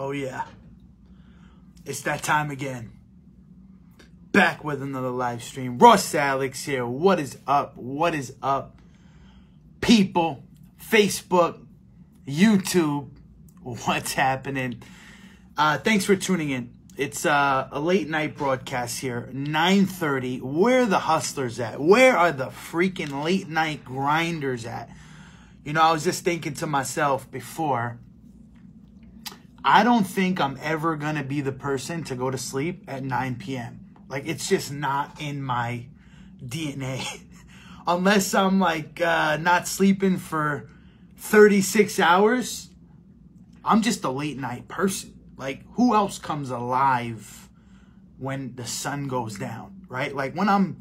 Oh, yeah. It's that time again. Back with another live stream. Ross Alex here. What is up? What is up? People, Facebook, YouTube, what's happening? Uh, thanks for tuning in. It's uh, a late night broadcast here, 9.30. Where are the hustlers at? Where are the freaking late night grinders at? You know, I was just thinking to myself before, I don't think I'm ever to be the person to go to sleep at 9 p.m. Like, it's just not in my DNA. Unless I'm like uh, not sleeping for 36 hours, I'm just a late night person. Like, who else comes alive when the sun goes down, right? Like, when I'm,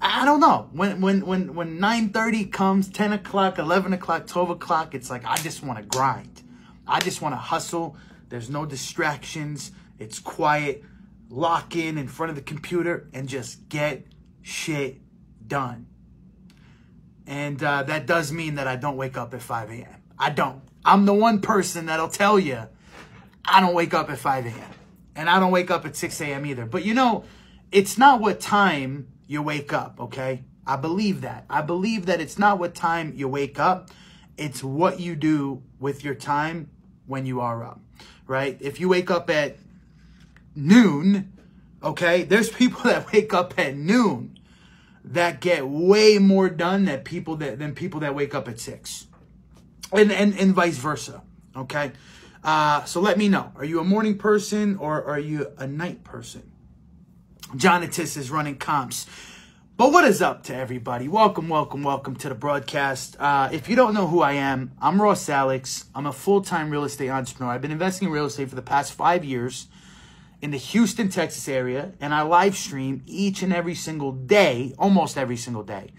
I don't know, when when when when 9:30 comes, 10 o'clock, 11 o'clock, 12 o'clock, it's like I just want to grind. I just want to hustle. There's no distractions. It's quiet. Lock in in front of the computer and just get shit done. And uh, that does mean that I don't wake up at 5 a.m. I don't. I'm the one person that'll tell you I don't wake up at 5 a.m. And I don't wake up at 6 a.m. either. But you know, it's not what time you wake up, okay? I believe that. I believe that it's not what time you wake up. It's what you do with your time when you are up, right? If you wake up at noon, okay, there's people that wake up at noon that get way more done than people that than people that wake up at six, and and and vice versa, okay. Uh, so let me know. Are you a morning person or are you a night person? Jonatas is running comps. But what is up to everybody? Welcome, welcome, welcome to the broadcast. Uh, if you don't know who I am, I'm Ross Alex. I'm a full-time real estate entrepreneur. I've been investing in real estate for the past five years in the Houston, Texas area, and I live stream each and every single day, almost every single day,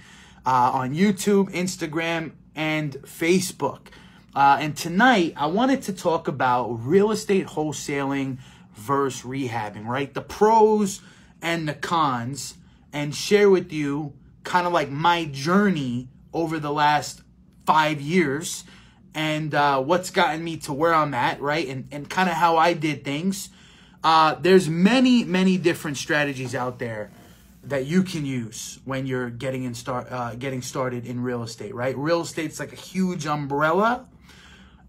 uh, on YouTube, Instagram, and Facebook. Uh, and tonight, I wanted to talk about real estate wholesaling versus rehabbing, right? The pros and the cons, and share with you kind of like my journey over the last five years and uh, what's gotten me to where I'm at, right? And, and kind of how I did things. Uh, there's many, many different strategies out there that you can use when you're getting in start uh, getting started in real estate, right? Real estate's like a huge umbrella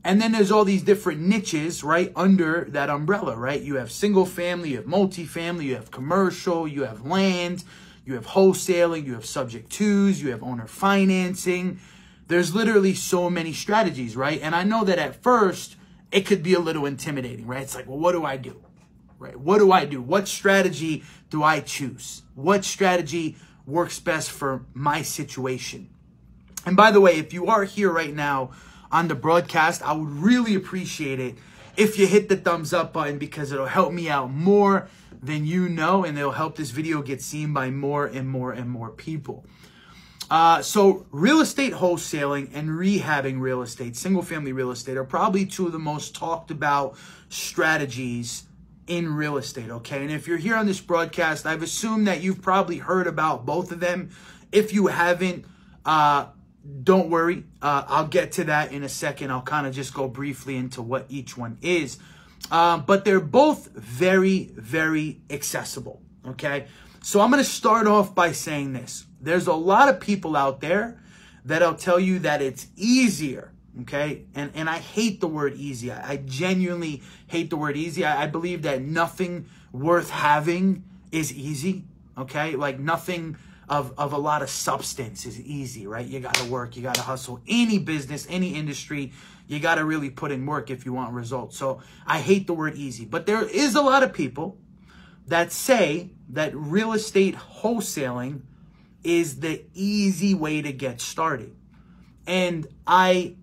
and then there's all these different niches, right, under that umbrella, right? You have single family, you have multifamily, you have commercial, you have land, you have wholesaling, you have subject tos, you have owner financing. There's literally so many strategies, right? And I know that at first it could be a little intimidating, right? It's like, well, what do I do? Right? What do I do? What strategy do I choose? What strategy works best for my situation? And by the way, if you are here right now on the broadcast, I would really appreciate it if you hit the thumbs up button because it'll help me out more than you know and it'll help this video get seen by more and more and more people. Uh, so real estate wholesaling and rehabbing real estate, single family real estate are probably two of the most talked about strategies in real estate, okay? And if you're here on this broadcast, I've assumed that you've probably heard about both of them. If you haven't, uh, don't worry. Uh, I'll get to that in a second. I'll kind of just go briefly into what each one is. Um, but they're both very, very accessible. Okay. So I'm going to start off by saying this. There's a lot of people out there that'll tell you that it's easier. Okay. And, and I hate the word easy. I, I genuinely hate the word easy. I, I believe that nothing worth having is easy. Okay. Like nothing of, of a lot of substance is easy, right? You got to work, you got to hustle. Any business, any industry, you got to really put in work if you want results. So I hate the word easy, but there is a lot of people that say that real estate wholesaling is the easy way to get started. And I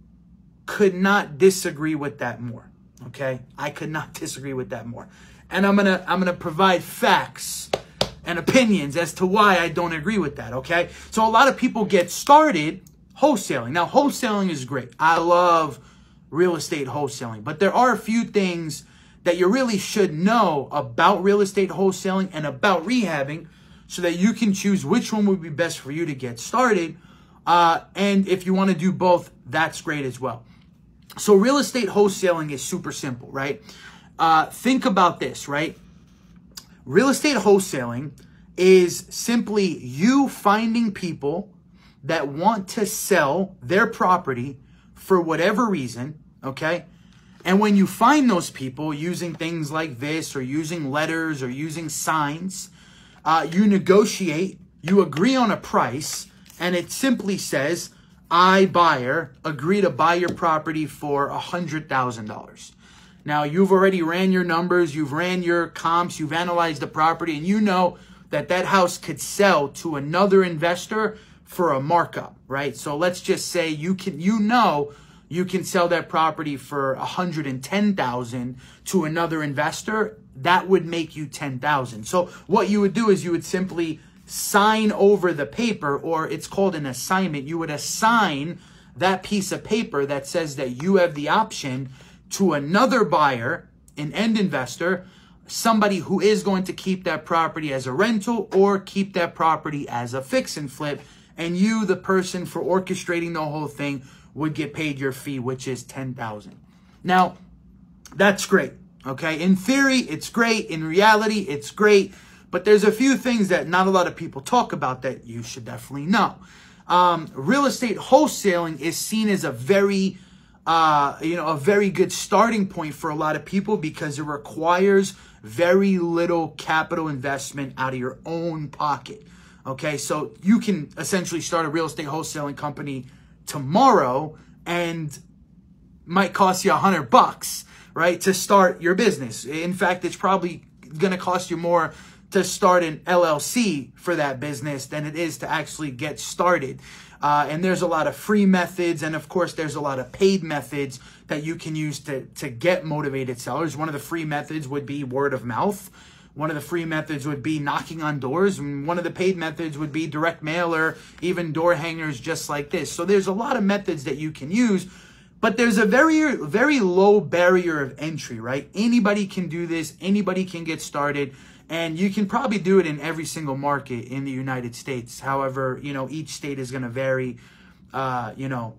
could not disagree with that more. Okay? I could not disagree with that more. And I'm going to I'm going to provide facts and opinions as to why I don't agree with that, okay? So a lot of people get started wholesaling. Now, wholesaling is great. I love real estate wholesaling, but there are a few things that you really should know about real estate wholesaling and about rehabbing so that you can choose which one would be best for you to get started. Uh, and if you want to do both, that's great as well. So real estate wholesaling is super simple, right? Uh, think about this, right? Real estate wholesaling is simply you finding people that want to sell their property for whatever reason, okay? And when you find those people using things like this or using letters or using signs, uh, you negotiate, you agree on a price, and it simply says, I, buyer, agree to buy your property for $100,000. Now, you've already ran your numbers, you've ran your comps, you've analyzed the property, and you know that that house could sell to another investor for a markup, right? So let's just say you can, you know, you can sell that property for 110,000 to another investor. That would make you 10,000. So what you would do is you would simply sign over the paper or it's called an assignment. You would assign that piece of paper that says that you have the option to another buyer, an end investor, somebody who is going to keep that property as a rental or keep that property as a fix and flip. And you, the person for orchestrating the whole thing, would get paid your fee, which is 10,000. Now, that's great. Okay. In theory, it's great. In reality, it's great. But there's a few things that not a lot of people talk about that you should definitely know. Um, real estate wholesaling is seen as a very uh, you know, a very good starting point for a lot of people because it requires very little capital investment out of your own pocket. Okay, so you can essentially start a real estate wholesaling company tomorrow and might cost you a hundred bucks, right, to start your business. In fact, it's probably going to cost you more to start an LLC for that business than it is to actually get started. Uh, and there's a lot of free methods, and of course, there's a lot of paid methods that you can use to, to get motivated sellers. One of the free methods would be word of mouth. One of the free methods would be knocking on doors. And one of the paid methods would be direct mail or even door hangers just like this. So there's a lot of methods that you can use, but there's a very, very low barrier of entry, right? Anybody can do this. Anybody can get started. And you can probably do it in every single market in the United States. However, you know, each state is going to vary, uh, you know,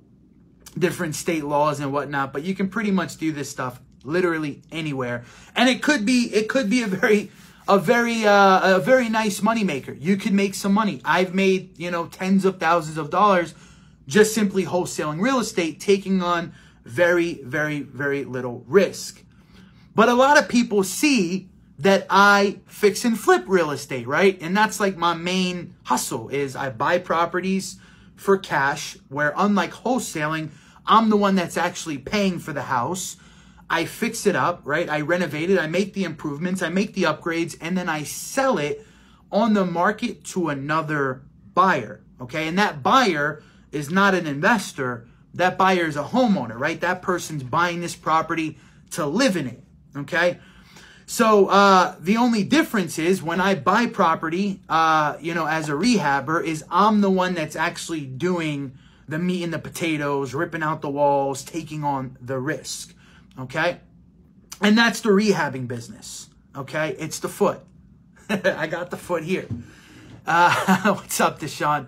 different state laws and whatnot, but you can pretty much do this stuff literally anywhere. And it could be, it could be a very, a very, uh, a very nice moneymaker. You could make some money. I've made, you know, tens of thousands of dollars just simply wholesaling real estate, taking on very, very, very little risk. But a lot of people see that I fix and flip real estate, right? And that's like my main hustle is I buy properties for cash where unlike wholesaling, I'm the one that's actually paying for the house. I fix it up, right? I renovate it, I make the improvements, I make the upgrades, and then I sell it on the market to another buyer, okay? And that buyer is not an investor, that buyer is a homeowner, right? That person's buying this property to live in it, okay? So uh, the only difference is when I buy property, uh, you know, as a rehabber, is I'm the one that's actually doing the meat and the potatoes, ripping out the walls, taking on the risk. Okay, and that's the rehabbing business. Okay, it's the foot. I got the foot here. Uh, what's up, Deshaun?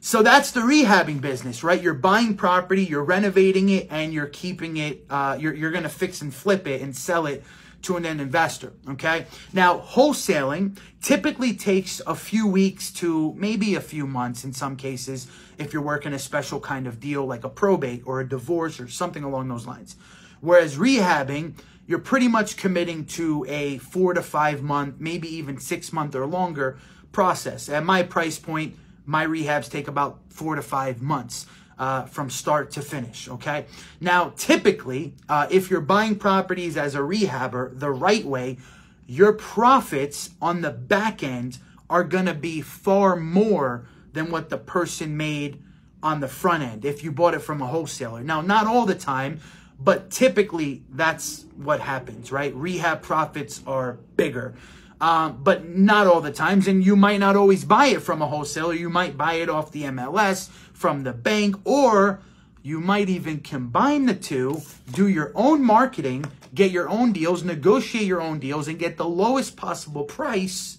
So that's the rehabbing business, right? You're buying property, you're renovating it, and you're keeping it. Uh, you're you're gonna fix and flip it and sell it to an investor. Okay. Now, wholesaling typically takes a few weeks to maybe a few months in some cases if you're working a special kind of deal like a probate or a divorce or something along those lines. Whereas rehabbing, you're pretty much committing to a four to five month, maybe even six month or longer process. At my price point, my rehabs take about four to five months uh, from start to finish. Okay. Now, typically, uh, if you're buying properties as a rehabber the right way, your profits on the back end are going to be far more than what the person made on the front end if you bought it from a wholesaler. Now, not all the time, but typically that's what happens, right? Rehab profits are bigger. Um, but not all the times. And you might not always buy it from a wholesaler. You might buy it off the MLS, from the bank, or you might even combine the two, do your own marketing, get your own deals, negotiate your own deals, and get the lowest possible price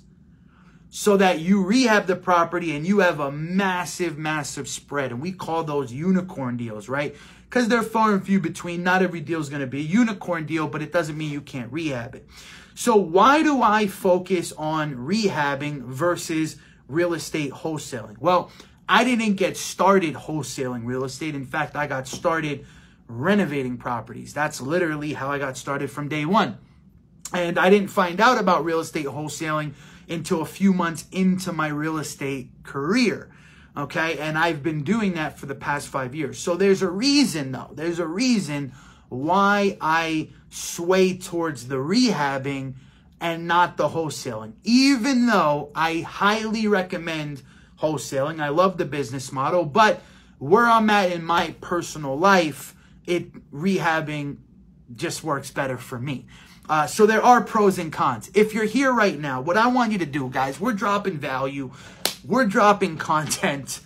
so that you rehab the property and you have a massive, massive spread. And we call those unicorn deals, right? Because they're far and few between. Not every deal is going to be a unicorn deal, but it doesn't mean you can't rehab it. So why do I focus on rehabbing versus real estate wholesaling? Well, I didn't get started wholesaling real estate. In fact, I got started renovating properties. That's literally how I got started from day one. And I didn't find out about real estate wholesaling until a few months into my real estate career. Okay. And I've been doing that for the past five years. So there's a reason though. There's a reason why I sway towards the rehabbing and not the wholesaling. Even though I highly recommend wholesaling, I love the business model, but where I'm at in my personal life, it rehabbing just works better for me. Uh, so there are pros and cons. If you're here right now, what I want you to do, guys, we're dropping value, we're dropping content.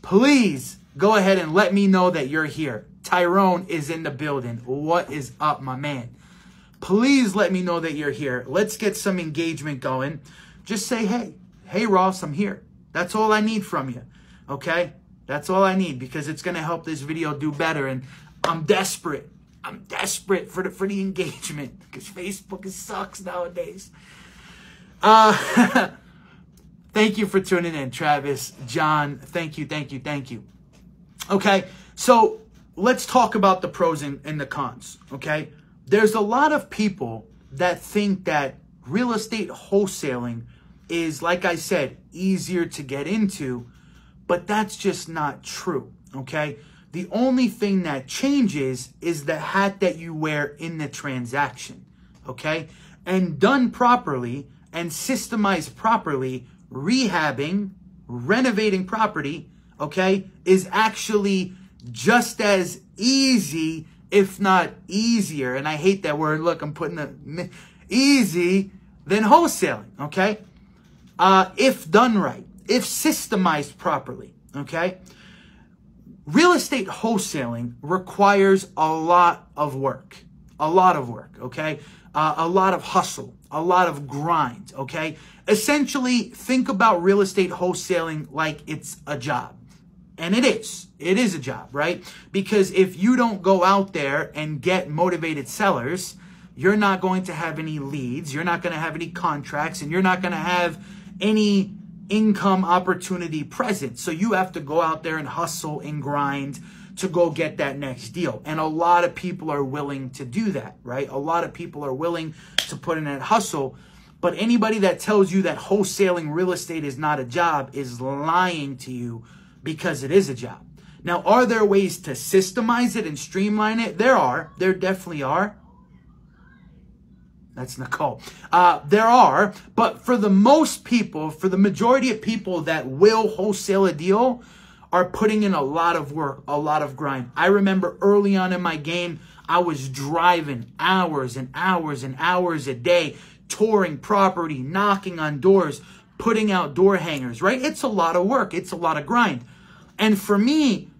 Please go ahead and let me know that you're here. Tyrone is in the building. What is up, my man? Please let me know that you're here. Let's get some engagement going. Just say, hey, hey, Ross, I'm here. That's all I need from you. Okay? That's all I need because it's going to help this video do better. And I'm desperate. I'm desperate for the for the engagement because Facebook sucks nowadays. Uh, thank you for tuning in, Travis, John. Thank you, thank you, thank you. Okay, so let's talk about the pros and, and the cons. Okay, there's a lot of people that think that real estate wholesaling is, like I said, easier to get into, but that's just not true. Okay. The only thing that changes is the hat that you wear in the transaction. Okay? And done properly and systemized properly, rehabbing, renovating property, okay, is actually just as easy, if not easier. And I hate that word. Look, I'm putting the easy than wholesaling, okay? Uh, if done right, if systemized properly, okay? Real estate wholesaling requires a lot of work, a lot of work, okay? Uh, a lot of hustle, a lot of grind, okay? Essentially, think about real estate wholesaling like it's a job. And it is. It is a job, right? Because if you don't go out there and get motivated sellers, you're not going to have any leads, you're not going to have any contracts, and you're not going to have any income opportunity present. So you have to go out there and hustle and grind to go get that next deal. And a lot of people are willing to do that, right? A lot of people are willing to put in that hustle. But anybody that tells you that wholesaling real estate is not a job is lying to you because it is a job. Now, are there ways to systemize it and streamline it? There are. There definitely are. That's Nicole. Uh, there are, but for the most people, for the majority of people that will wholesale a deal, are putting in a lot of work, a lot of grind. I remember early on in my game, I was driving hours and hours and hours a day, touring property, knocking on doors, putting out door hangers, right? It's a lot of work. It's a lot of grind. And for me,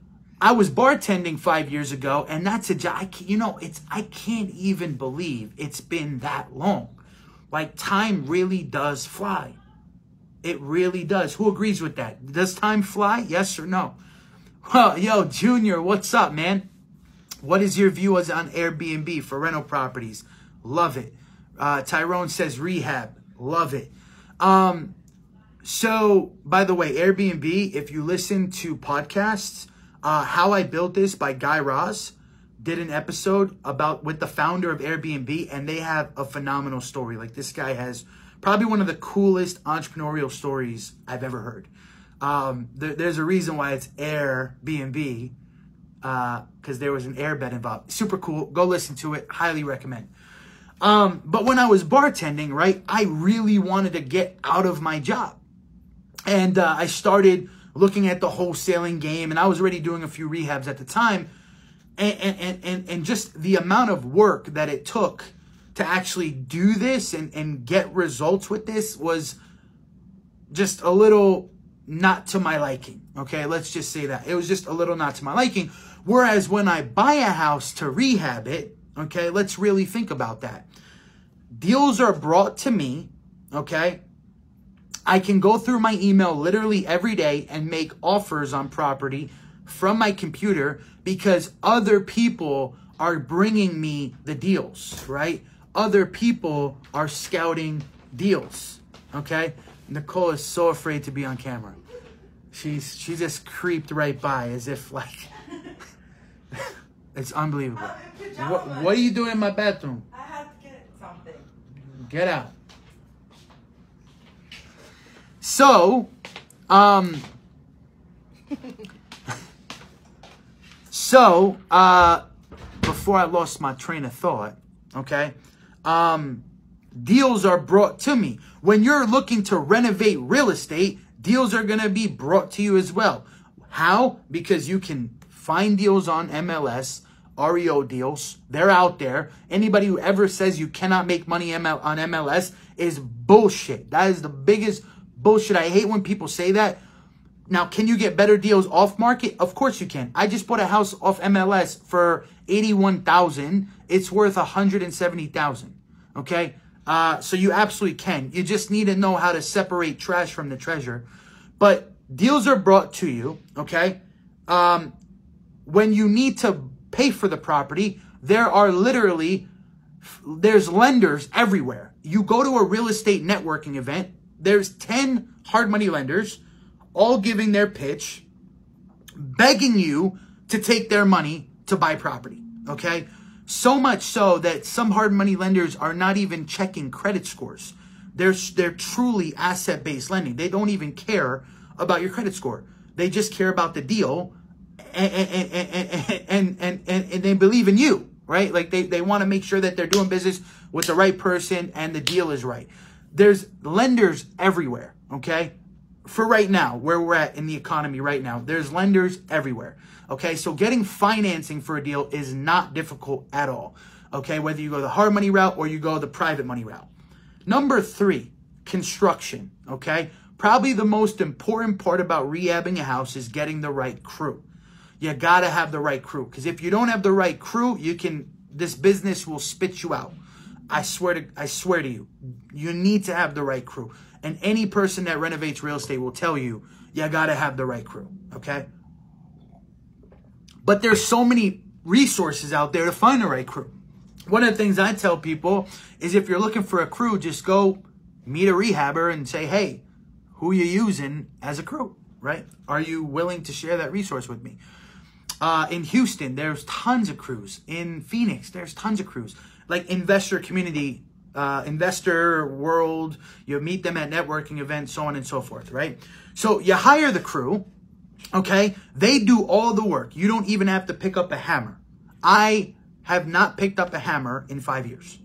I was bartending five years ago, and that's a job. You know, it's I can't even believe it's been that long. Like time really does fly. It really does. Who agrees with that? Does time fly? Yes or no? Well, yo, Junior, what's up, man? What is your view as on Airbnb for rental properties? Love it. Uh, Tyrone says rehab. Love it. Um, so, by the way, Airbnb, if you listen to podcasts, uh, How I Built This by Guy Raz did an episode about with the founder of Airbnb, and they have a phenomenal story. Like this guy has probably one of the coolest entrepreneurial stories I've ever heard. Um, there, there's a reason why it's Airbnb because uh, there was an airbed involved. Super cool. Go listen to it. Highly recommend. Um, but when I was bartending, right, I really wanted to get out of my job, and uh, I started looking at the wholesaling game, and I was already doing a few rehabs at the time, and and and, and just the amount of work that it took to actually do this and, and get results with this was just a little not to my liking. Okay, let's just say that. It was just a little not to my liking. Whereas when I buy a house to rehab it, okay, let's really think about that. Deals are brought to me, okay? I can go through my email literally every day and make offers on property from my computer because other people are bringing me the deals, right? Other people are scouting deals, okay? Nicole is so afraid to be on camera. She's she just creeped right by as if like it's unbelievable. Uh, what, what are you doing in my bathroom? I have to get something. Get out. So, um, so, uh, before I lost my train of thought, okay, um, deals are brought to me. When you're looking to renovate real estate, deals are going to be brought to you as well. How? Because you can find deals on MLS, REO deals. They're out there. Anybody who ever says you cannot make money on MLS is bullshit. That is the biggest bullshit. I hate when people say that. Now, can you get better deals off market? Of course you can. I just bought a house off MLS for 81,000. It's worth 170,000. Okay? Uh, so you absolutely can. You just need to know how to separate trash from the treasure. But deals are brought to you, okay? Um, when you need to pay for the property, there are literally there's lenders everywhere. You go to a real estate networking event, there's 10 hard money lenders all giving their pitch, begging you to take their money to buy property, okay? So much so that some hard money lenders are not even checking credit scores. They're, they're truly asset based lending. They don't even care about your credit score. They just care about the deal and, and, and, and, and, they believe in you, right? Like they, they want to make sure that they're doing business with the right person and the deal is right. There's lenders everywhere, okay? For right now, where we're at in the economy right now, there's lenders everywhere. Okay, so getting financing for a deal is not difficult at all. Okay, whether you go the hard money route or you go the private money route. Number three, construction. Okay, probably the most important part about rehabbing a house is getting the right crew. You gotta have the right crew because if you don't have the right crew, you can this business will spit you out. I swear to I swear to you, you need to have the right crew. And any person that renovates real estate will tell you, you gotta have the right crew. Okay. But there's so many resources out there to find the right crew. One of the things I tell people is if you're looking for a crew, just go meet a rehabber and say, hey, who you using as a crew, right? Are you willing to share that resource with me? Uh, in Houston, there's tons of crews. In Phoenix, there's tons of crews. Like investor community, uh, investor world, you meet them at networking events, so on and so forth, right? So you hire the crew, Okay? They do all the work. You don't even have to pick up a hammer. I have not picked up a hammer in five years.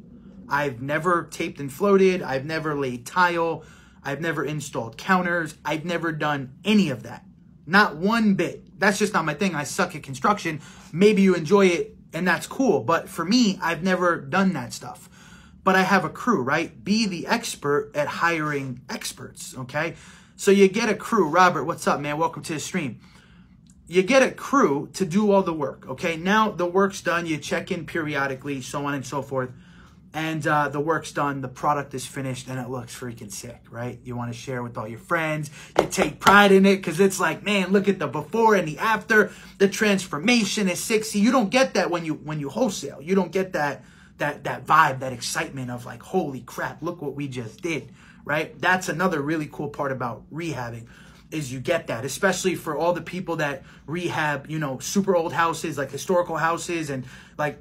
I've never taped and floated. I've never laid tile. I've never installed counters. I've never done any of that. Not one bit. That's just not my thing. I suck at construction. Maybe you enjoy it and that's cool. But for me, I've never done that stuff. But I have a crew, right? Be the expert at hiring experts, okay? So you get a crew. Robert, what's up, man? Welcome to the stream. You get a crew to do all the work. Okay, now the work's done. You check in periodically, so on and so forth. And uh, the work's done, the product is finished, and it looks freaking sick, right? You want to share with all your friends. You take pride in it because it's like, man, look at the before and the after. The transformation is sexy. You don't get that when you when you wholesale. You don't get that that that vibe, that excitement of like, holy crap, look what we just did right? That's another really cool part about rehabbing is you get that, especially for all the people that rehab, you know, super old houses, like historical houses and like,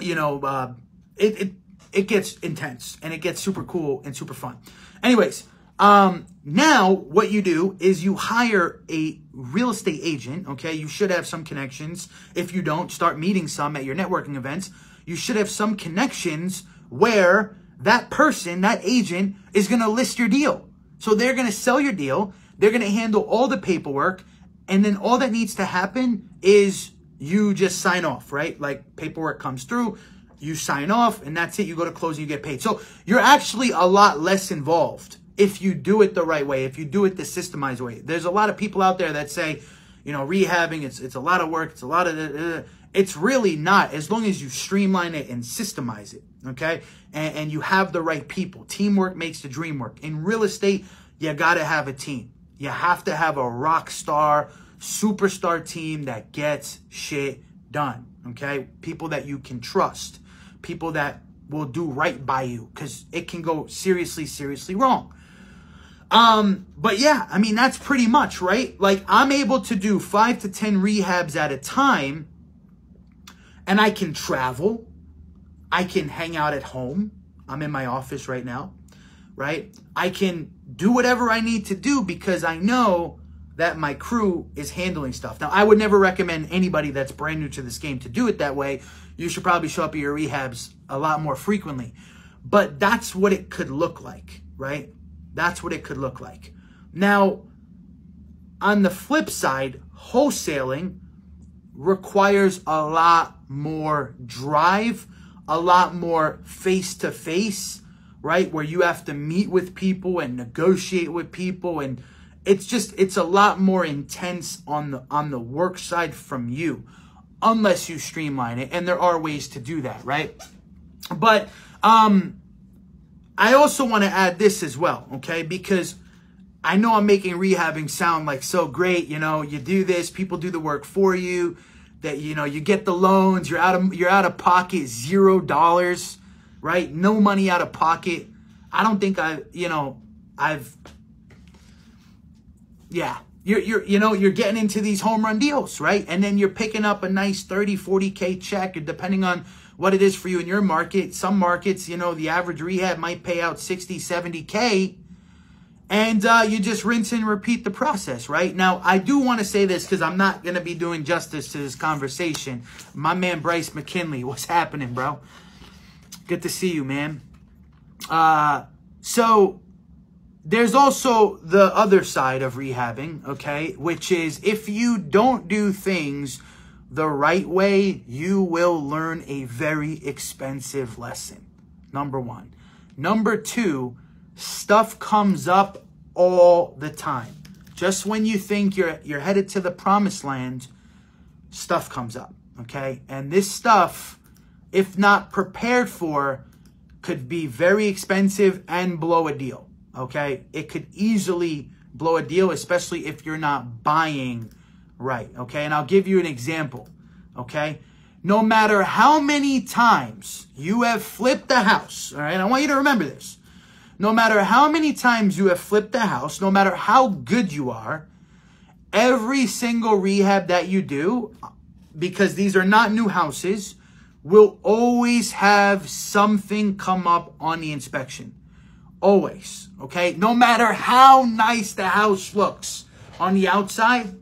you know, uh, it, it, it gets intense and it gets super cool and super fun. Anyways, um, now what you do is you hire a real estate agent. Okay. You should have some connections. If you don't, start meeting some at your networking events. You should have some connections where that person, that agent is going to list your deal. So they're going to sell your deal. They're going to handle all the paperwork. And then all that needs to happen is you just sign off, right? Like paperwork comes through, you sign off, and that's it. You go to closing, you get paid. So you're actually a lot less involved if you do it the right way, if you do it the systemized way. There's a lot of people out there that say, you know, rehabbing, it's, it's a lot of work, it's a lot of, uh, it's really not as long as you streamline it and systemize it, okay? And, and you have the right people. Teamwork makes the dream work. In real estate, you got to have a team. You have to have a rock star, superstar team that gets shit done. Okay? People that you can trust, people that will do right by you because it can go seriously, seriously wrong. Um, but yeah, I mean, that's pretty much, right? Like, I'm able to do five to 10 rehabs at a time, and I can travel. I can hang out at home. I'm in my office right now, right? I can do whatever I need to do because I know that my crew is handling stuff. Now, I would never recommend anybody that's brand new to this game to do it that way. You should probably show up at your rehabs a lot more frequently. But that's what it could look like, right? That's what it could look like. Now, on the flip side, wholesaling requires a lot more drive, a lot more face to face, right? Where you have to meet with people and negotiate with people and it's just it's a lot more intense on the on the work side from you unless you streamline it and there are ways to do that, right? But um I also want to add this as well, okay? Because I know I'm making rehabbing sound like so great. You know, you do this, people do the work for you. That you know, you get the loans. You're out of you're out of pocket zero dollars, right? No money out of pocket. I don't think I, you know, I've, yeah. You're, you're, you know, you're getting into these home run deals, right? And then you're picking up a nice 30, 40K check, depending on what it is for you in your market. Some markets, you know, the average rehab might pay out 60, 70K. And uh, you just rinse and repeat the process, right? Now, I do want to say this because I'm not going to be doing justice to this conversation. My man, Bryce McKinley, what's happening, bro? Good to see you, man. Uh, so, there's also the other side of rehabbing, okay? Which is if you don't do things the right way, you will learn a very expensive lesson. Number one. Number two, stuff comes up all the time. Just when you think you're you're headed to the promised land, stuff comes up. Okay? And this stuff, if not prepared for, could be very expensive and blow a deal. Okay? It could easily blow a deal, especially if you're not buying right. Okay. And I'll give you an example. Okay. No matter how many times you have flipped the house, all right, I want you to remember this. No matter how many times you have flipped the house, no matter how good you are, every single rehab that you do, because these are not new houses, will always have something come up on the inspection. Always. Okay. No matter how nice the house looks on the outside,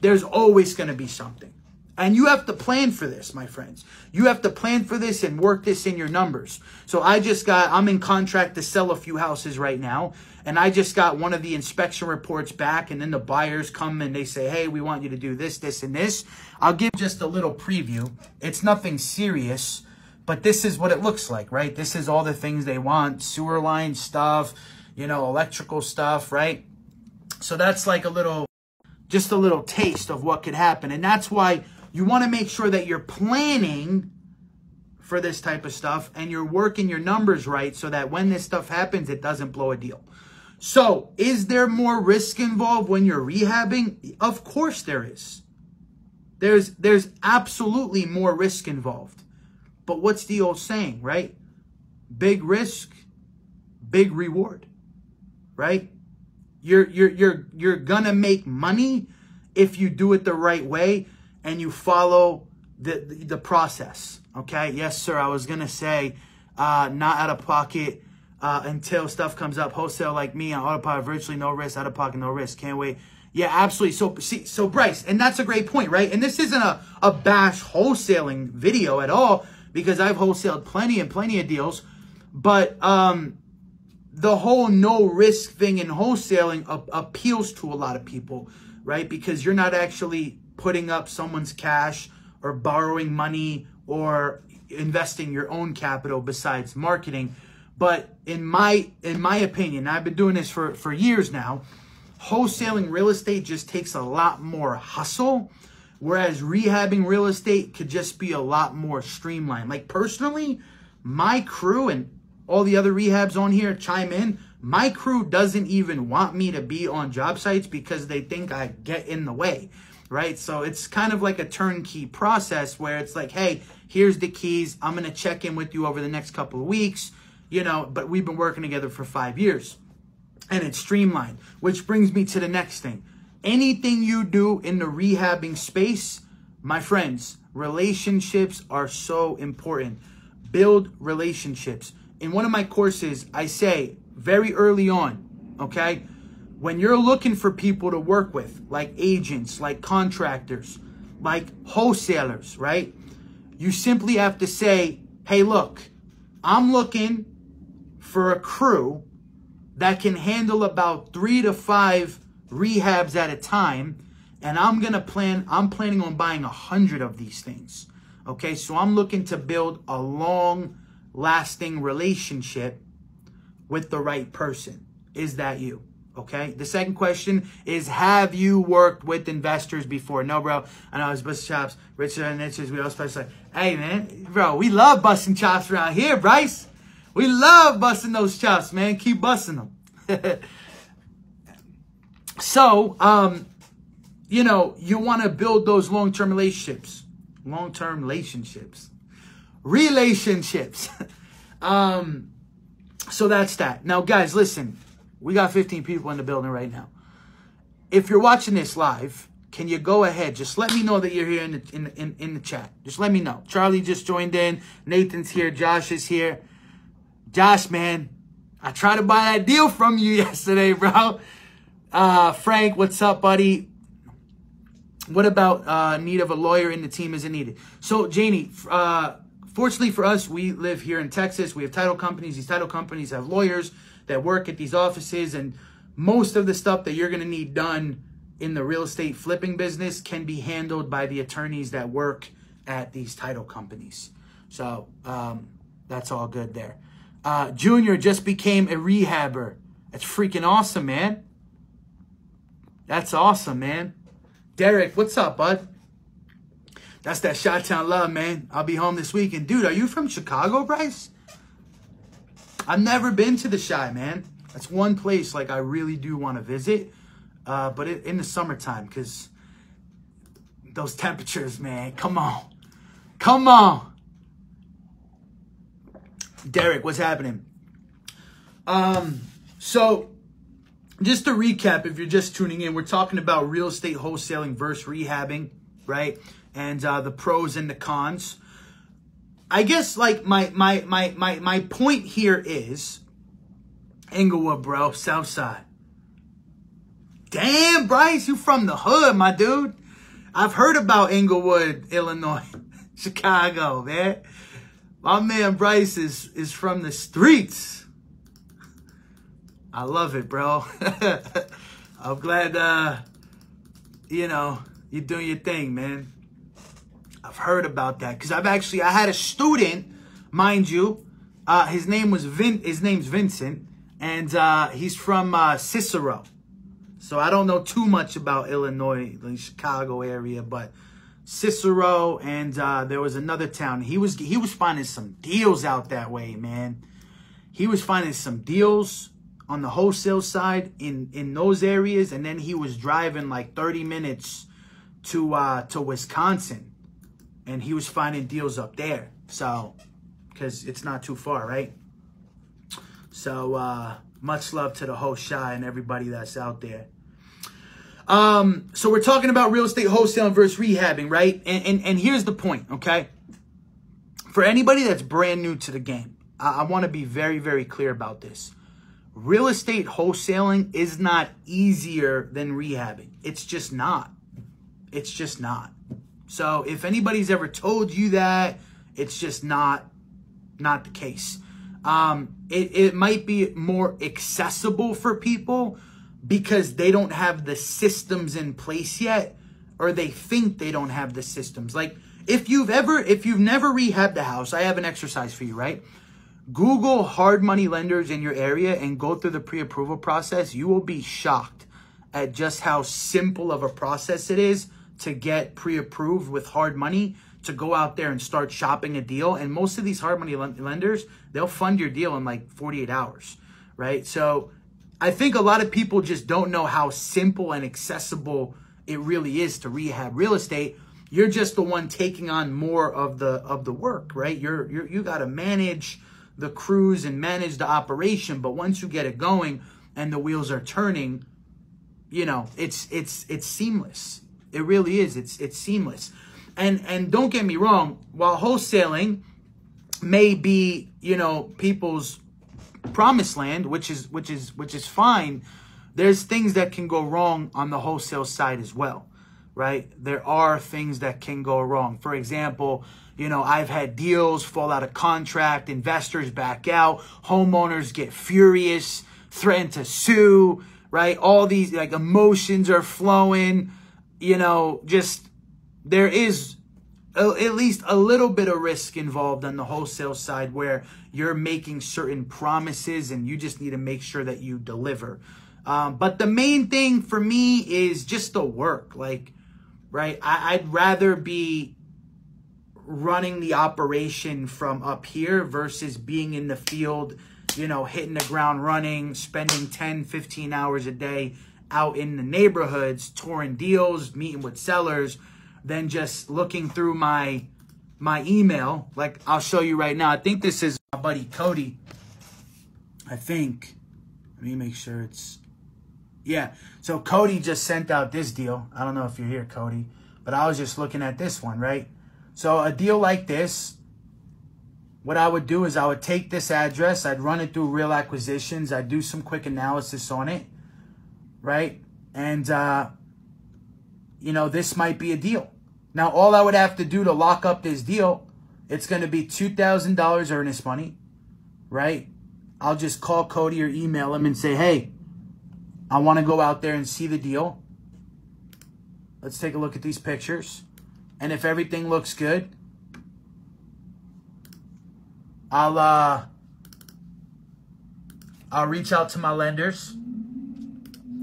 there's always going to be something. And you have to plan for this, my friends. You have to plan for this and work this in your numbers. So I just got, I'm in contract to sell a few houses right now. And I just got one of the inspection reports back. And then the buyers come and they say, hey, we want you to do this, this, and this. I'll give just a little preview. It's nothing serious, but this is what it looks like, right? This is all the things they want sewer line stuff, you know, electrical stuff, right? So that's like a little just a little taste of what could happen. And that's why you want to make sure that you're planning for this type of stuff and you're working your numbers right so that when this stuff happens, it doesn't blow a deal. So, is there more risk involved when you're rehabbing? Of course there is. There's there's absolutely more risk involved. But what's the old saying, right? Big risk, big reward. Right? You're you're you're you're gonna make money if you do it the right way and you follow the the, the process. Okay? Yes, sir. I was gonna say uh, not out of pocket uh, until stuff comes up. Wholesale like me on autopilot, virtually no risk. Out of pocket, no risk. Can't wait. Yeah, absolutely. So see, so Bryce, and that's a great point, right? And this isn't a, a bash wholesaling video at all because I've wholesaled plenty and plenty of deals. But um, the whole no risk thing in wholesaling appeals to a lot of people, right? Because you're not actually putting up someone's cash or borrowing money or investing your own capital besides marketing. But in my in my opinion, I've been doing this for, for years now, wholesaling real estate just takes a lot more hustle. Whereas rehabbing real estate could just be a lot more streamlined. Like personally, my crew and all the other rehabs on here chime in. My crew doesn't even want me to be on job sites because they think I get in the way, right? So it's kind of like a turnkey process where it's like, hey, here's the keys. I'm going to check in with you over the next couple of weeks, you know, but we've been working together for five years and it's streamlined, which brings me to the next thing. Anything you do in the rehabbing space, my friends, relationships are so important. Build relationships. In one of my courses, I say very early on, okay, when you're looking for people to work with, like agents, like contractors, like wholesalers, right? You simply have to say, hey, look, I'm looking for a crew that can handle about three to five rehabs at a time. And I'm going to plan, I'm planning on buying a hundred of these things. Okay. So I'm looking to build a long lasting relationship with the right person. Is that you? Okay. The second question is Have you worked with investors before? No, bro. I know it's busting chops. Richard and Niches, we all specialize. Hey, man. Bro, we love busting chops around here, Bryce. We love busting those chops, man. Keep busting them. so, um, you know, you want to build those long term relationships. Long term relationships. Relationships. um, so that's that. Now, guys, listen. We got 15 people in the building right now. If you're watching this live, can you go ahead? Just let me know that you're here in the, in, in, in the chat. Just let me know. Charlie just joined in. Nathan's here. Josh is here. Josh, man, I tried to buy that deal from you yesterday, bro. Uh, Frank, what's up, buddy? What about uh, need of a lawyer in the team isn't needed? So, Janie, uh, fortunately for us, we live here in Texas. We have title companies. These title companies have lawyers that work at these offices and most of the stuff that you're going to need done in the real estate flipping business can be handled by the attorneys that work at these title companies. So um, that's all good there. Uh, Junior just became a rehabber. That's freaking awesome, man. That's awesome, man. Derek, what's up, bud? That's that Chi-Town love, man. I'll be home this weekend. Dude, are you from Chicago, Bryce? I've never been to the Chi, man. That's one place like I really do want to visit, uh, but it, in the summertime because those temperatures, man. Come on, come on. Derek, what's happening? Um, so just to recap, if you're just tuning in, we're talking about real estate wholesaling versus rehabbing, right? And uh, the pros and the cons. I guess like my my my my my point here is Englewood, bro, South Side. Damn, Bryce, you from the hood, my dude. I've heard about Englewood, Illinois, Chicago, man. My man Bryce is is from the streets. I love it, bro. I'm glad uh you know, you're doing your thing, man. I've heard about that because I've actually I had a student, mind you. Uh, his name was Vin. His name's Vincent, and uh, he's from uh, Cicero. So I don't know too much about Illinois, the Chicago area, but Cicero, and uh, there was another town. He was he was finding some deals out that way, man. He was finding some deals on the wholesale side in in those areas, and then he was driving like 30 minutes to uh, to Wisconsin and he was finding deals up there. So, because it's not too far, right? So, uh, much love to the whole Chi and everybody that's out there. Um, so we're talking about real estate wholesaling versus rehabbing, right? And, and, and here's the point, okay? For anybody that's brand new to the game, I, I want to be very, very clear about this. Real estate wholesaling is not easier than rehabbing. It's just not. It's just not. So if anybody's ever told you that, it's just not not the case. Um, it, it might be more accessible for people because they don't have the systems in place yet, or they think they don't have the systems. Like if you've ever, if you've never rehabbed a house, I have an exercise for you, right? Google hard money lenders in your area and go through the pre-approval process. You will be shocked at just how simple of a process it is to get pre-approved with hard money to go out there and start shopping a deal. And most of these hard money lenders, they'll fund your deal in like 48 hours, right? So I think a lot of people just don't know how simple and accessible it really is to rehab real estate. You're just the one taking on more of the of the work, right? You're, you're you got to manage the crews and manage the operation, but once you get it going and the wheels are turning, you know, it's it's it's seamless. It really is. It's it's seamless. And and don't get me wrong, while wholesaling may be, you know, people's promised land, which is which is which is fine, there's things that can go wrong on the wholesale side as well, right? There are things that can go wrong. For example, you know, I've had deals fall out of contract, investors back out, homeowners get furious, threaten to sue, right? All these like emotions are flowing, you know, just there is a, at least a little bit of risk involved on the wholesale side where you're making certain promises and you just need to make sure that you deliver. Um, but the main thing for me is just the work. Like, right? I, I'd rather be running the operation from up here versus being in the field you know, hitting the ground running, spending 10, 15 hours a day out in the neighborhoods, touring deals, meeting with sellers, than just looking through my my email. Like I'll show you right now. I think this is my buddy Cody. I think. Let me make sure it's yeah. So Cody just sent out this deal. I don't know if you're here, Cody, but I was just looking at this one, right? So a deal like this, what I would do is I would take this address, I'd run it through real acquisitions, I'd do some quick analysis on it, right? And, uh, you know, this might be a deal. Now, all I would have to do to lock up this deal, it's going to be $2,000 earnest money, right? I'll just call Cody or email him and say, hey, I want to go out there and see the deal. Let's take a look at these pictures. And if everything looks good, I'll uh I'll reach out to my lenders,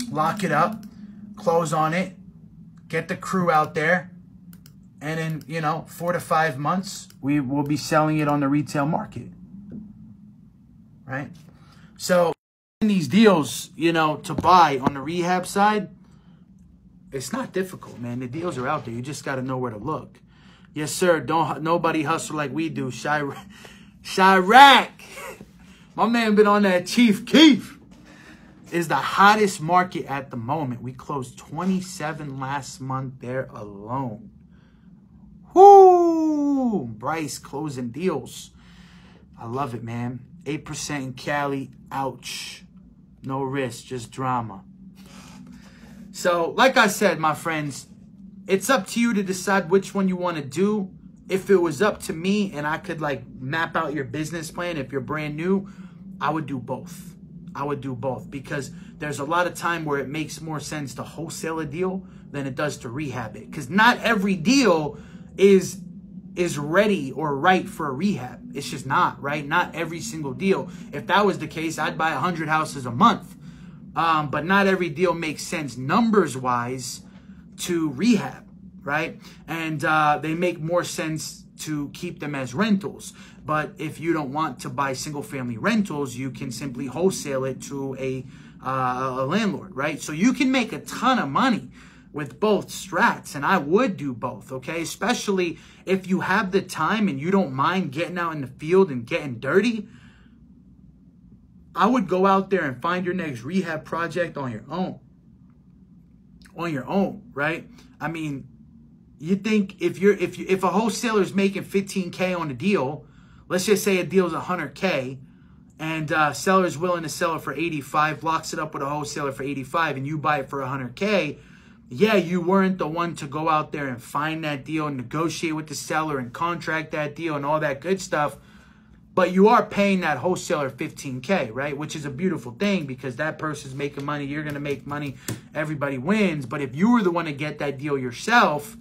lock it up, close on it, get the crew out there, and in, you know, four to five months, we will be selling it on the retail market. Right? So in these deals, you know, to buy on the rehab side, it's not difficult, man. The deals are out there. You just got to know where to look. Yes, sir. Don't nobody hustle like we do. Chi Chiraq, my man been on that Chief Keef, is the hottest market at the moment. We closed 27 last month there alone. Whoo! Bryce closing deals. I love it, man. 8% in Cali. Ouch. No risk, just drama. So, like I said, my friends, it's up to you to decide which one you want to do if it was up to me and I could like map out your business plan, if you're brand new, I would do both. I would do both because there's a lot of time where it makes more sense to wholesale a deal than it does to rehab it. Because not every deal is is ready or right for a rehab. It's just not, right? Not every single deal. If that was the case, I'd buy 100 houses a month. Um, but not every deal makes sense numbers wise to rehab right? And uh, they make more sense to keep them as rentals. But if you don't want to buy single family rentals, you can simply wholesale it to a, uh, a landlord, right? So you can make a ton of money with both strats and I would do both, okay? Especially if you have the time and you don't mind getting out in the field and getting dirty. I would go out there and find your next rehab project on your own. On your own, right? I mean, you think if you're if you, if a wholesaler is making 15k on a deal, let's just say a deal is 100k, and uh, seller is willing to sell it for 85, locks it up with a wholesaler for 85, and you buy it for 100k. Yeah, you weren't the one to go out there and find that deal and negotiate with the seller and contract that deal and all that good stuff. But you are paying that wholesaler 15K, right? Which is a beautiful thing because that person's making money. You're going to make money. Everybody wins. But if you were the one to get that deal yourself,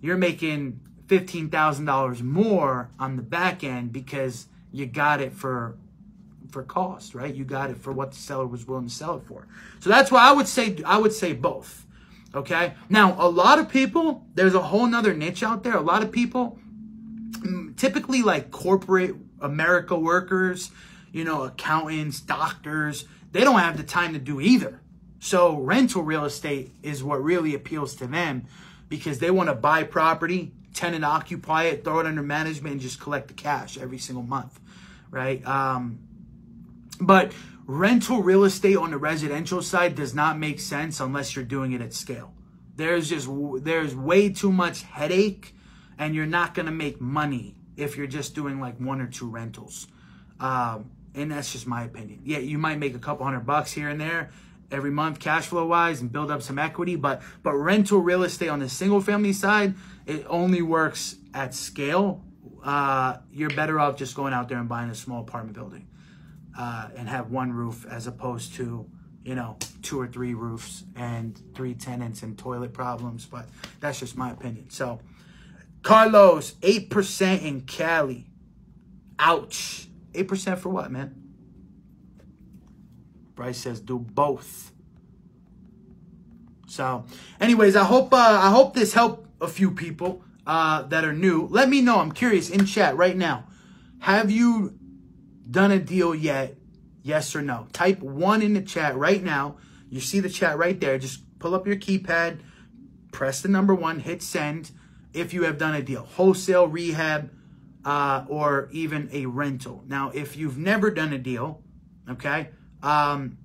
you're making $15,000 more on the back end because you got it for for cost, right? You got it for what the seller was willing to sell it for. So that's why I would say I would say both. Okay? Now, a lot of people, there's a whole nother niche out there. A lot of people, mm, typically like corporate America workers, you know, accountants, doctors, they don't have the time to do either. So rental real estate is what really appeals to them because they want to buy property, tenant occupy it, throw it under management, and just collect the cash every single month, right? Um, but rental real estate on the residential side does not make sense unless you're doing it at scale. There's just there's way too much headache, and you're not gonna make money if you're just doing like one or two rentals. Um, and that's just my opinion. Yeah, you might make a couple hundred bucks here and there every month cash flow wise and build up some equity, but but rental real estate on the single family side, it only works at scale. Uh, you're better off just going out there and buying a small apartment building uh, and have one roof as opposed to you know two or three roofs and three tenants and toilet problems. But that's just my opinion. So Carlos, eight percent in Cali. Ouch. 8% for what, man? Bryce says do both. So, anyways, I hope uh, I hope this helped a few people uh, that are new. Let me know. I'm curious in chat right now. Have you done a deal yet? Yes or no? Type one in the chat right now. You see the chat right there. Just pull up your keypad, press the number one, hit send. If you have done a deal, wholesale, rehab, uh, or even a rental. Now, if you've never done a deal, okay, um,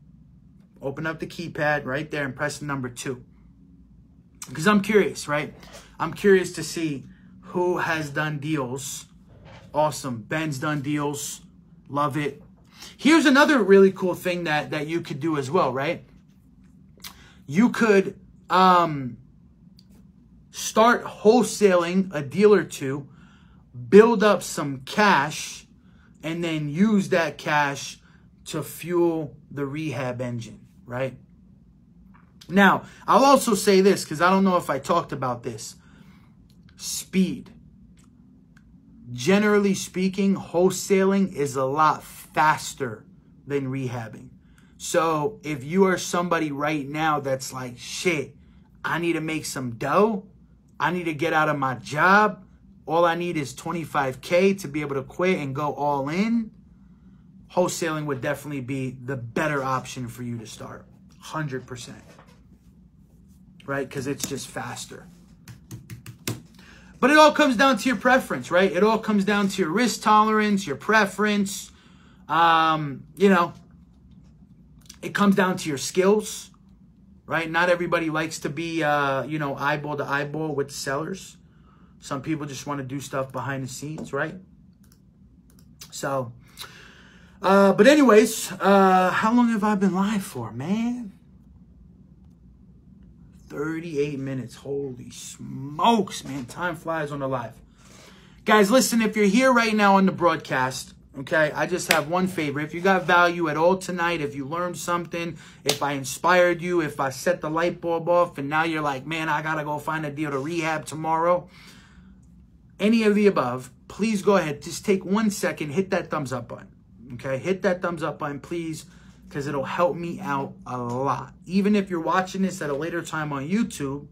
open up the keypad right there and press number two. Because I'm curious, right? I'm curious to see who has done deals. Awesome. Ben's done deals. Love it. Here's another really cool thing that, that you could do as well, right? You could um, start wholesaling a deal or two build up some cash, and then use that cash to fuel the rehab engine, right? Now, I'll also say this because I don't know if I talked about this. Speed. Generally speaking, wholesaling is a lot faster than rehabbing. So if you are somebody right now that's like, shit, I need to make some dough, I need to get out of my job, all I need is 25K to be able to quit and go all in. Wholesaling would definitely be the better option for you to start. 100%. Right? Because it's just faster. But it all comes down to your preference, right? It all comes down to your risk tolerance, your preference. Um, you know, it comes down to your skills, right? Not everybody likes to be, uh, you know, eyeball to eyeball with sellers. Some people just want to do stuff behind the scenes, right? So, uh, but anyways, uh, how long have I been live for, man? 38 minutes. Holy smokes, man. Time flies on the live. Guys, listen, if you're here right now on the broadcast, okay, I just have one favor. If you got value at all tonight, if you learned something, if I inspired you, if I set the light bulb off and now you're like, man, I got to go find a deal to rehab tomorrow, any of the above, please go ahead. Just take one second, hit that thumbs up button. Okay, hit that thumbs up button, please, because it'll help me out a lot. Even if you're watching this at a later time on YouTube,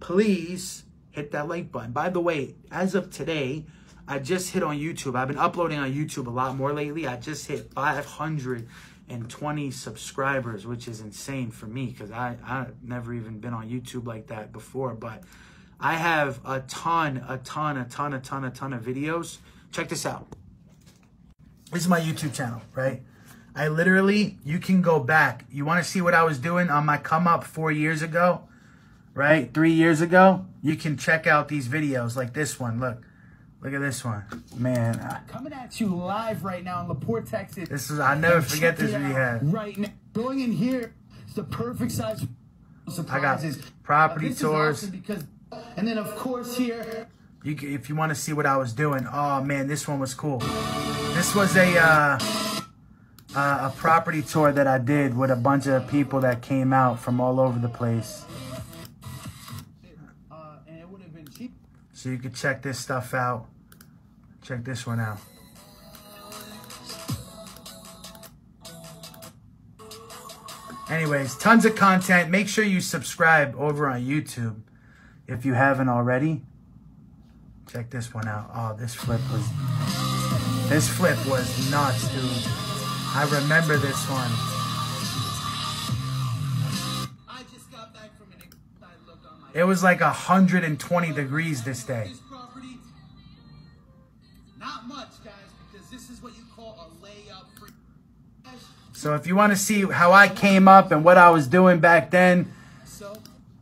please hit that like button. By the way, as of today, I just hit on YouTube. I've been uploading on YouTube a lot more lately. I just hit 520 subscribers, which is insane for me because I I've never even been on YouTube like that before. But I have a ton, a ton, a ton, a ton, a ton of videos. Check this out. This is my YouTube channel, right? I literally, you can go back. You want to see what I was doing on my come up four years ago, right? Three years ago. You can check out these videos like this one. Look, look at this one, man. Coming at you live right now in La Porte, Texas. This is, I never forget this rehab. Right now, going in here, it's the perfect size surprises. I got property tours. because and then of course here. You, if you want to see what I was doing, oh man, this one was cool. This was a uh, uh, a property tour that I did with a bunch of people that came out from all over the place. Uh, and it would have been cheap. So you could check this stuff out. Check this one out. Anyways, tons of content. Make sure you subscribe over on YouTube if you haven't already, check this one out. Oh, this flip was, this flip was nuts, dude. I remember this one. It was like 120 degrees this day. Not much, guys, because this is what you call a layup. So if you want to see how I came up and what I was doing back then,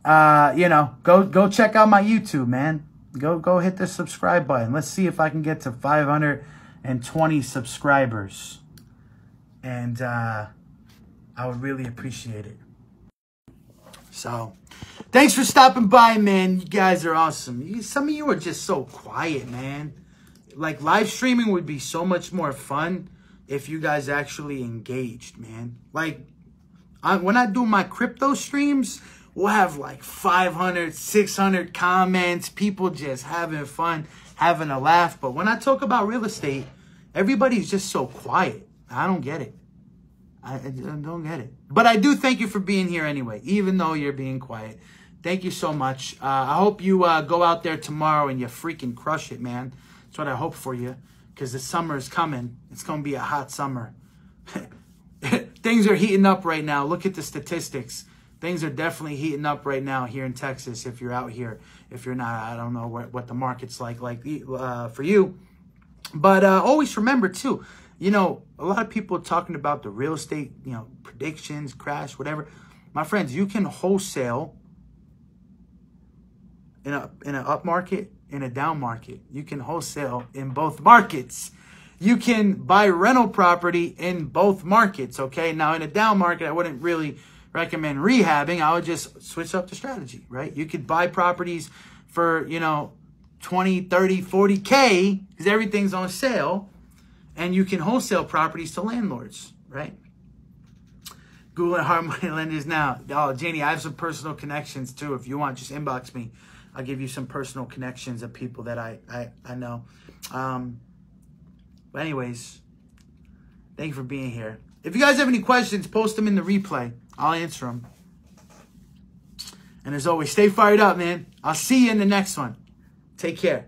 uh, you know, go go check out my YouTube, man. Go go hit the subscribe button. Let's see if I can get to 520 subscribers. And uh, I would really appreciate it. So, thanks for stopping by, man. You guys are awesome. You, some of you are just so quiet, man. Like live streaming would be so much more fun if you guys actually engaged, man. Like I, when I do my crypto streams, we'll have like 500, 600 comments, people just having fun, having a laugh. But when I talk about real estate, everybody's just so quiet. I don't get it. I, I don't get it. But I do thank you for being here anyway, even though you're being quiet. Thank you so much. Uh, I hope you uh, go out there tomorrow and you freaking crush it, man. That's what I hope for you because the summer is coming. It's going to be a hot summer. Things are heating up right now. Look at the statistics. Things are definitely heating up right now here in Texas. If you're out here, if you're not, I don't know what, what the market's like like uh, for you. But uh, always remember too, you know, a lot of people talking about the real estate, you know, predictions, crash, whatever. My friends, you can wholesale in a in an up market, in a down market. You can wholesale in both markets. You can buy rental property in both markets, okay? Now in a down market, I wouldn't really recommend rehabbing. I would just switch up the strategy, right? You could buy properties for, you know, 20, 30, 40k because everything's on sale and you can wholesale properties to landlords, right? Google hard money lenders now. Oh, Janie, I have some personal connections too. If you want, just inbox me. I'll give you some personal connections of people that I I, I know. Um, but anyways, thank you for being here. If you guys have any questions, post them in the replay. I'll answer them. And as always, stay fired up, man. I'll see you in the next one. Take care.